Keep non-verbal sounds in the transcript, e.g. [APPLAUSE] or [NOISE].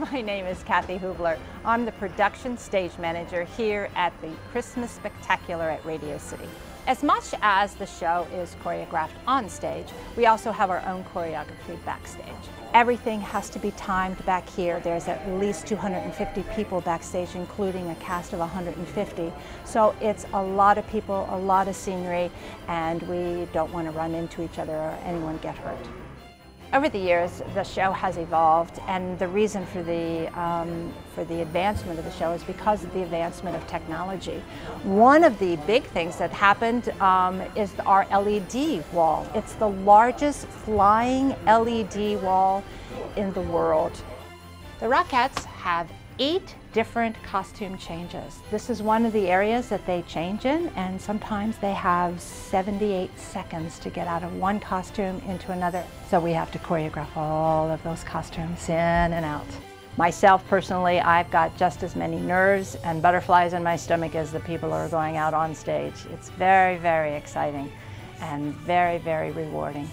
[LAUGHS] My name is Kathy Hoovler. I'm the production stage manager here at the Christmas Spectacular at Radio City. As much as the show is choreographed on stage, we also have our own choreography backstage. Everything has to be timed back here. There's at least 250 people backstage, including a cast of 150. So it's a lot of people, a lot of scenery, and we don't want to run into each other or anyone get hurt. Over the years, the show has evolved, and the reason for the, um, for the advancement of the show is because of the advancement of technology. One of the big things that happened um, is our LED wall. It's the largest flying LED wall in the world. The Rockettes have eight different costume changes. This is one of the areas that they change in and sometimes they have 78 seconds to get out of one costume into another. So we have to choreograph all of those costumes in and out. Myself personally, I've got just as many nerves and butterflies in my stomach as the people who are going out on stage. It's very, very exciting and very, very rewarding.